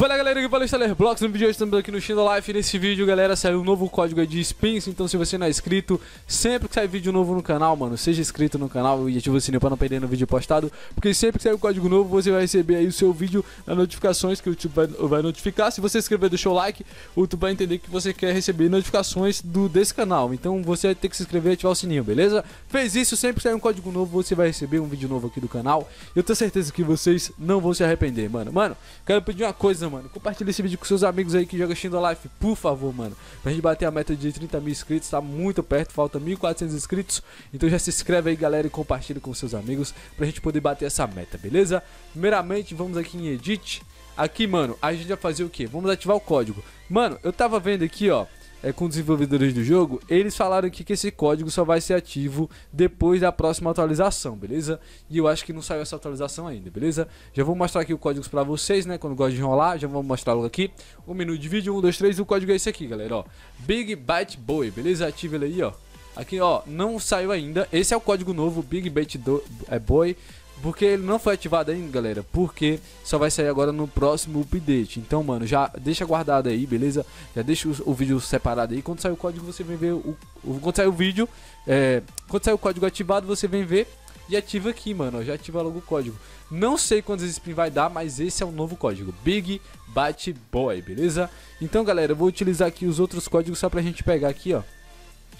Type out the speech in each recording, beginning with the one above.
Fala galera, aqui fala Stellar Blocks, no vídeo de hoje estamos aqui no Shindo Life. Nesse vídeo galera, saiu um novo código de spins. Então se você não é inscrito, sempre que sair vídeo novo no canal, mano Seja inscrito no canal e ative o sininho para não perder no vídeo postado. Porque sempre que sair um código novo, você vai receber aí o seu vídeo nas notificações Que o YouTube vai, vai notificar. Se você inscrever, deixar o like, o YouTube vai entender que você quer receber notificações do, desse canal. Então você vai ter que se inscrever e ativar o sininho, beleza? Fez isso, sempre que sair um código novo, você vai receber um vídeo novo aqui do canal. Eu tenho certeza que vocês não vão se arrepender, mano. Mano, quero pedir uma coisa, mano Compartilha esse vídeo com seus amigos aí que jogam Shindo Life, por favor, mano. Pra gente bater a meta de 30 mil inscritos, tá muito perto, falta 1.400 inscritos. Então já se inscreve aí, galera, e compartilha com seus amigos pra gente poder bater essa meta, beleza? Primeiramente, vamos aqui em Edit. Aqui, mano, a gente vai fazer o que? Vamos ativar o código. Mano, eu tava vendo aqui, ó é, com desenvolvedores do jogo, eles falaram que esse código só vai ser ativo depois da próxima atualização, beleza? E eu acho que não saiu essa atualização ainda, beleza? Já vou mostrar aqui o código para vocês, né? Quando gosta de enrolar, já vou mostrar logo aqui. Um minuto de vídeo, um, dois, três, o código é esse aqui, galera, ó. Big Byte Boy, beleza? Ative ele aí, ó. Aqui, ó, não saiu ainda. Esse é o código novo, Big Byte é Boy. Porque ele não foi ativado ainda, galera. Porque só vai sair agora no próximo update. Então, mano, já deixa guardado aí, beleza? Já deixa o, o vídeo separado aí. Quando sair o código, você vem ver o. o quando sair o vídeo, é, quando sair o código ativado, você vem ver e ativa aqui, mano. Já ativa logo o código. Não sei quantos spin vai dar, mas esse é o novo código. Big Bat Boy, beleza? Então, galera, eu vou utilizar aqui os outros códigos só pra gente pegar aqui, ó.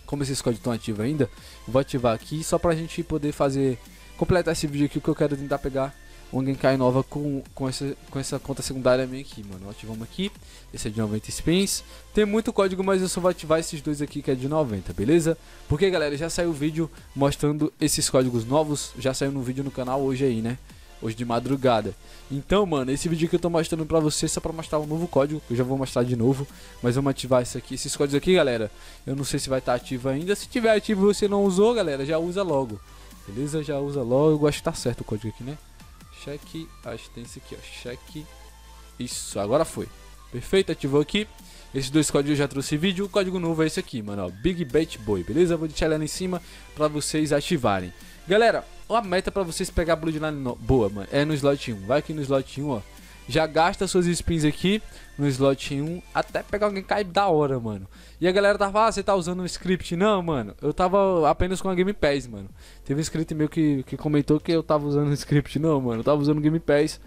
Como esses códigos estão ativos ainda, vou ativar aqui só pra gente poder fazer completar esse vídeo aqui que eu quero tentar pegar um Genkai nova com, com, essa, com essa conta secundária minha aqui, mano. Ativamos aqui. Esse é de 90 spins. Tem muito código, mas eu só vou ativar esses dois aqui que é de 90, beleza? Porque, galera, já saiu o vídeo mostrando esses códigos novos. Já saiu no vídeo no canal hoje aí, né? Hoje de madrugada. Então, mano, esse vídeo que eu tô mostrando pra vocês só pra mostrar um novo código. Eu já vou mostrar de novo. Mas vamos ativar isso aqui. Esses códigos aqui, galera. Eu não sei se vai estar tá ativo ainda. Se tiver ativo e você não usou, galera, já usa logo. Beleza? Já usa logo. Acho que tá certo o código aqui, né? Cheque. Acho que tem esse aqui, ó. Cheque. Isso, agora foi. Perfeito, ativou aqui. Esses dois códigos eu já trouxe vídeo. O código novo é esse aqui, mano. Ó, Big Bet Boy, beleza? Vou deixar ele lá em cima pra vocês ativarem. Galera, a meta pra vocês pegar a Bloodline no... boa, mano, é no slot 1. Vai aqui no slot 1, ó já gasta suas spins aqui no slot 1 até pegar alguém cai da hora, mano. E a galera tava, ah, você tá usando um script? Não, mano, eu tava apenas com a Game Pass, mano. Teve um inscrito meu que, que comentou que eu tava usando um script. Não, mano, eu tava usando Game Pass.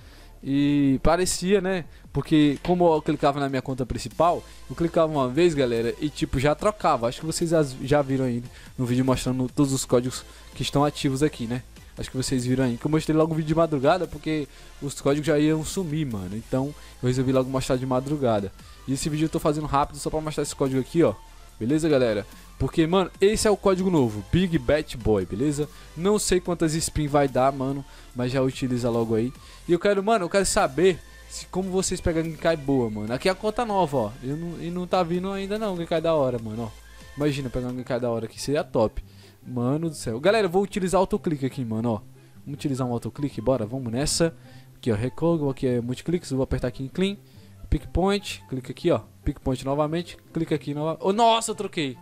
E parecia, né? Porque como eu clicava na minha conta principal, eu clicava uma vez, galera, e tipo, já trocava. Acho que vocês já viram aí no vídeo mostrando todos os códigos que estão ativos aqui, né? Acho que vocês viram aí. Que eu mostrei logo o vídeo de madrugada porque os códigos já iam sumir, mano. Então eu resolvi logo mostrar de madrugada. E esse vídeo eu tô fazendo rápido só pra mostrar esse código aqui, ó. Beleza, galera? Porque, mano, esse é o código novo, Big Bat Boy, beleza? Não sei quantas spin vai dar, mano, mas já utiliza logo aí. E eu quero, mano, eu quero saber se como vocês pegam Genkai boa, mano. Aqui é a conta nova, ó. Eu não, e não tá vindo ainda não, Genkai da hora, mano, ó. Imagina pegar um Genkai da hora aqui, seria top. Mano do céu. Galera, vou utilizar autoclique aqui, mano, ó. Vamos utilizar um autoclique, bora, vamos nessa. Aqui, ó, recall, aqui é multiclicks, vou apertar aqui em clean. Pick point, clica aqui, ó. Pick point novamente, clica aqui novamente. Oh, nossa, eu troquei.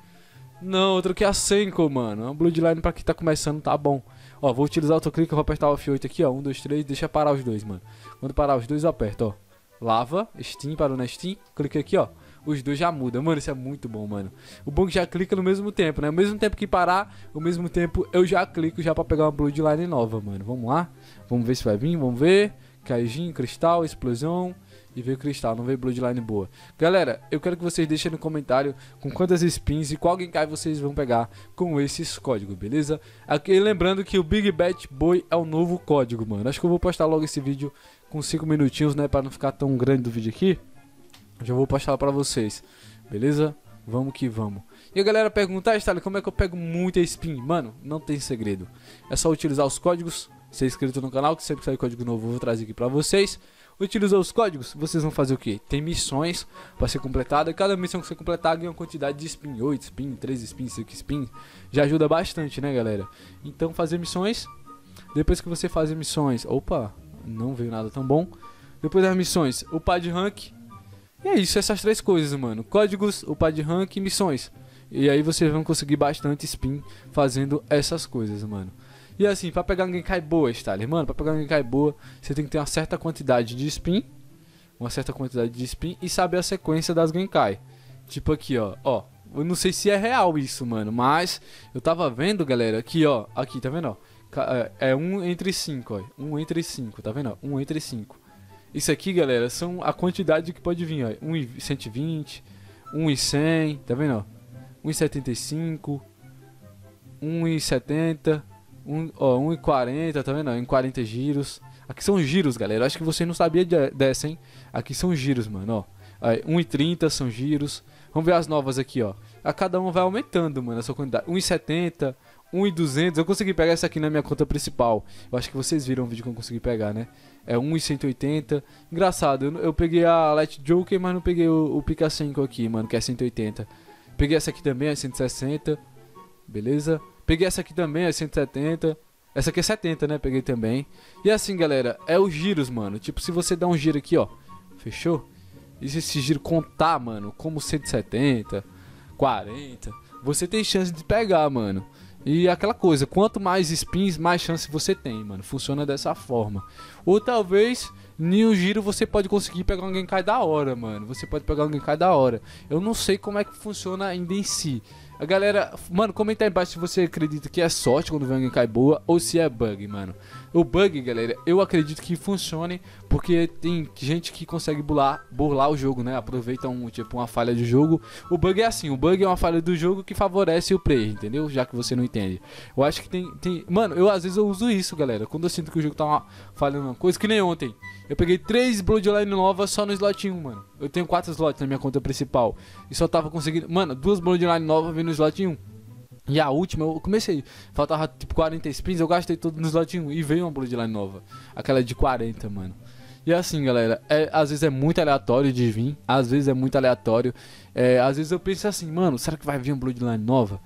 Não, eu troquei a Senko, mano. A Bloodline pra quem tá começando, tá bom. Ó, vou utilizar o autoclique, vou apertar o F8 aqui, ó. 1, 2, 3, deixa parar os dois, mano. Quando parar os dois, eu aperto, ó. Lava, Steam, parou na Steam. Clica aqui, ó os dois já mudam. Mano, isso é muito bom, mano. O bom é que já clica no mesmo tempo, né? Ao mesmo tempo que parar, ao mesmo tempo eu já clico já pra pegar uma Bloodline nova, mano. Vamos lá? Vamos ver se vai vir, vamos ver. Kaijin, cristal, explosão e veio cristal, não veio Bloodline boa. Galera, eu quero que vocês deixem no comentário com quantas spins e qual Genkai vocês vão pegar com esses códigos, beleza? Aqui lembrando que o Big Bat Boy é o novo código, mano. Acho que eu vou postar logo esse vídeo com 5 minutinhos, né, para não ficar tão grande do vídeo aqui. Já vou postar para vocês, beleza? Vamos que vamos. E a galera pergunta, ah, como é que eu pego muita spin? Mano, não tem segredo. É só utilizar os códigos, ser inscrito no canal, que sempre que sair código novo eu vou trazer aqui pra vocês. Utilizar os códigos, vocês vão fazer o que? Tem missões para ser completada. Cada missão que você completar ganha uma quantidade de spin. 8 spin, 3 spin, 5 spin. Já ajuda bastante, né, galera? Então fazer missões. Depois que você fazer missões. Opa, não veio nada tão bom. Depois das missões, o pad rank e é isso, essas três coisas, mano. Códigos, o pad rank e missões. E aí vocês vão conseguir bastante spin fazendo essas coisas, mano. E assim, pra pegar alguém cai boa, Stalin, mano, pra pegar alguém cai boa, você tem que ter uma certa quantidade de spin. uma certa quantidade de spin e saber a sequência das Genkai. Tipo aqui, ó, ó. Eu não sei se é real isso, mano, mas eu tava vendo, galera, aqui, ó, aqui, tá vendo, ó? É, é um entre cinco, ó, um entre cinco, tá vendo, ó? Um entre cinco. Isso aqui, galera, são a quantidade que pode vir, ó, 1,120, 1,100, tá vendo, ó? 1,75, 1,70, 1, ó, 1,40, tá vendo, ó? Em 40 giros. Aqui são giros, galera, acho que você não sabia dessa, hein? Aqui são giros, mano, ó. 1,30 são giros. Vamos ver as novas aqui, ó. A cada uma vai aumentando, mano, a sua quantidade. 1,70, 1,200. Eu consegui pegar essa aqui na minha conta principal. Eu acho que vocês viram o vídeo que eu consegui pegar, né? É 1,180. Engraçado, eu, eu, peguei a Light Joker, mas não peguei o, o Pica 5 aqui, mano, que é 180. Peguei essa aqui também, é 160. Beleza? Peguei essa aqui também, é 170. Essa aqui é 70, né? Peguei também. E assim, galera, é os giros, mano. Tipo, se você dá um giro aqui, ó. Fechou? E se esse giro contar, mano, como 170, 40, você tem chance de pegar, mano. E aquela coisa, quanto mais spins, mais chance você tem, mano. Funciona dessa forma. Ou talvez, em um giro você pode conseguir pegar alguém cai da hora, mano. Você pode pegar alguém cai da hora. Eu não sei como é que funciona ainda em si. A galera, mano, comenta aí embaixo se você acredita que é sorte quando vem alguém cai boa ou se é bug, mano. O bug, galera, eu acredito que funcione porque tem gente que consegue burlar, burlar o jogo, né? Aproveita um, tipo, uma falha de jogo. O bug é assim, o bug é uma falha do jogo que favorece o player, entendeu? Já que você não entende. Eu acho que tem, tem... Mano, eu às vezes eu uso isso, galera. Quando eu sinto que o jogo tá uma, falhando uma coisa, que nem ontem. Eu peguei três Bloodline novas só no slot 1, mano. Eu tenho quatro slots na minha conta principal. E só tava conseguindo... Mano, duas Bloodline novas vindo no slot 1. E a última, eu comecei, faltava tipo 40 spins, eu gastei tudo no slot 1 e veio uma Bloodline nova. Aquela de 40, mano. E assim, galera, é, às vezes é muito aleatório de vir, às vezes é muito aleatório. É, às vezes eu penso assim, mano, será que vai vir uma Bloodline nova?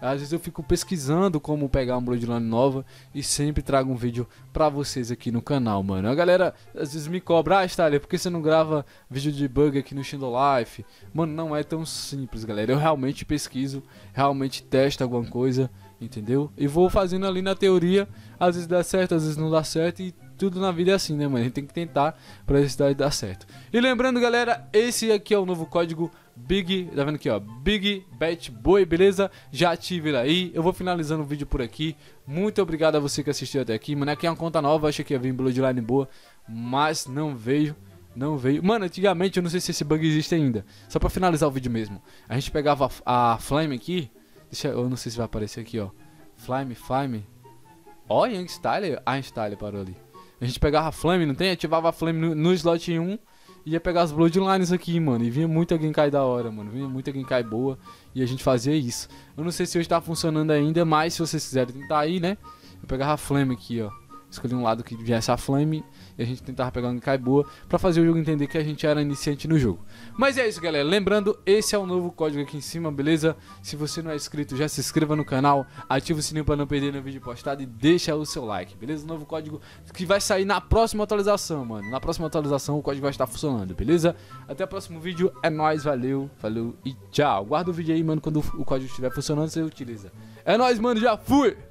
Às vezes eu fico pesquisando como pegar uma Bloodline nova e sempre trago um vídeo pra vocês aqui no canal, mano. A galera às vezes me cobra, ah, Stalin, por que você não grava vídeo de bug aqui no Shindo Life? Mano, não é tão simples, galera. Eu realmente pesquiso, realmente testo alguma coisa, entendeu? E vou fazendo ali na teoria, às vezes dá certo, às vezes não dá certo e tudo na vida é assim, né, mano? A gente tem que tentar pra esse dar certo. E lembrando, galera, esse aqui é o novo código Big, tá vendo aqui, ó? Big Bet Boy, beleza? Já ative aí. Eu vou finalizando o vídeo por aqui. Muito obrigado a você que assistiu até aqui. Mano, aqui é uma conta nova, achei que ia vir Bloodline boa, mas não veio. Não veio. Mano, antigamente eu não sei se esse bug existe ainda. Só pra finalizar o vídeo mesmo. A gente pegava a, a Flame aqui. Deixa eu não sei se vai aparecer aqui, ó. Flame, Flame. Ó, Young Style. Ah, Style parou ali. A gente pegava a Flame, não tem? Ativava a Flame no, no slot 1 ia pegar as Bloodlines aqui, mano. E vinha muita Genkai da hora, mano. Vinha muita Genkai boa. E a gente fazia isso. Eu não sei se hoje tá funcionando ainda, mas se vocês quiserem tentar aí, né? Eu pegava a Flame aqui, ó escolhi um lado que viesse a flame e a gente tentava pegar um cai boa para fazer o jogo entender que a gente era iniciante no jogo. Mas é isso, galera. Lembrando, esse é o novo código aqui em cima, beleza? Se você não é inscrito, já se inscreva no canal, ativa o sininho para não perder nenhum vídeo postado e deixa o seu like, beleza? O novo código que vai sair na próxima atualização, mano. Na próxima atualização o código vai estar funcionando, beleza? Até o próximo vídeo. É nóis, valeu, falou e tchau. Guarda o vídeo aí, mano, quando o código estiver funcionando, você utiliza. É nóis, mano, já fui!